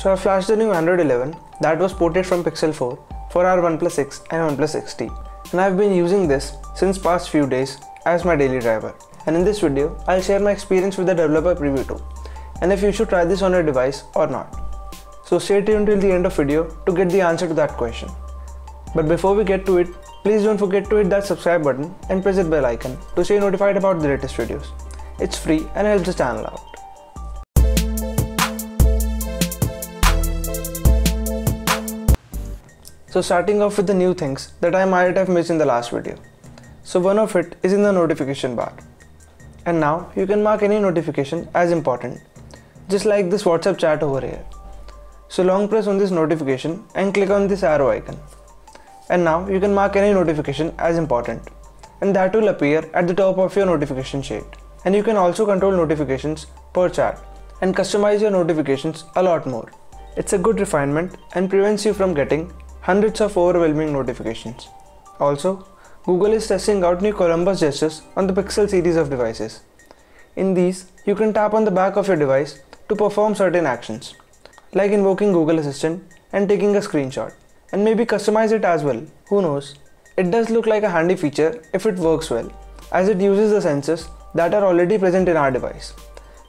So I flashed the new Android 11 that was ported from Pixel 4 for our OnePlus 6 and OnePlus 6T and I've been using this since past few days as my daily driver. And in this video, I'll share my experience with the developer preview 2 and if you should try this on your device or not. So stay tuned till the end of video to get the answer to that question. But before we get to it, please don't forget to hit that subscribe button and press the bell icon to stay notified about the latest videos. It's free and helps the channel out. So starting off with the new things that I might have missed in the last video. So one of it is in the notification bar. And now you can mark any notification as important, just like this WhatsApp chat over here. So long press on this notification and click on this arrow icon. And now you can mark any notification as important and that will appear at the top of your notification shade. And you can also control notifications per chat and customize your notifications a lot more. It's a good refinement and prevents you from getting hundreds of overwhelming notifications. Also, Google is testing out new Columbus gestures on the Pixel series of devices. In these, you can tap on the back of your device to perform certain actions, like invoking Google Assistant and taking a screenshot, and maybe customize it as well, who knows. It does look like a handy feature if it works well, as it uses the sensors that are already present in our device.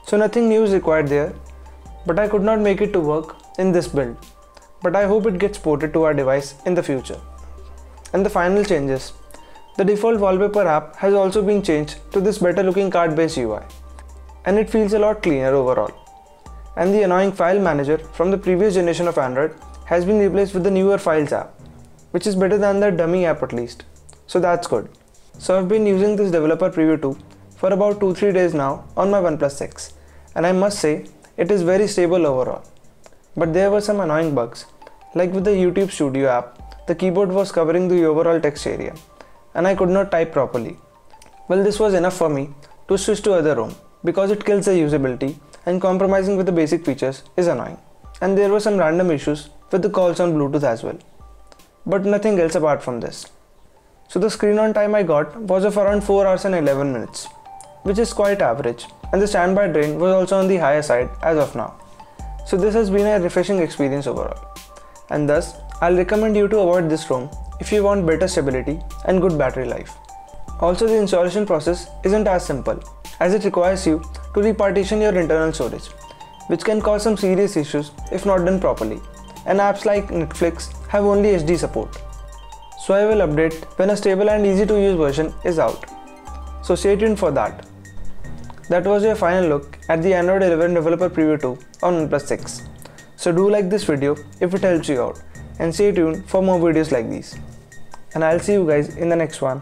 So nothing new is required there, but I could not make it to work in this build but I hope it gets ported to our device in the future. And the final changes. The default wallpaper app has also been changed to this better looking card based UI and it feels a lot cleaner overall. And the annoying file manager from the previous generation of Android has been replaced with the newer Files app, which is better than the dummy app at least. So that's good. So I've been using this developer preview 2 for about 2-3 days now on my OnePlus 6 and I must say it is very stable overall. But there were some annoying bugs. Like with the YouTube Studio app, the keyboard was covering the overall text area and I could not type properly. Well, this was enough for me to switch to other ROM because it kills the usability and compromising with the basic features is annoying. And there were some random issues with the calls on Bluetooth as well. But nothing else apart from this. So the screen on time I got was of around 4 hours and 11 minutes, which is quite average, and the standby drain was also on the higher side as of now. So this has been a refreshing experience overall. And thus, I'll recommend you to avoid this ROM if you want better stability and good battery life. Also the installation process isn't as simple as it requires you to repartition your internal storage, which can cause some serious issues if not done properly. And apps like Netflix have only HD support. So I will update when a stable and easy to use version is out. So stay tuned for that. That was your final look at the Android 11 Developer Preview 2 on OnePlus 6. So do like this video if it helps you out and stay tuned for more videos like these. And I'll see you guys in the next one.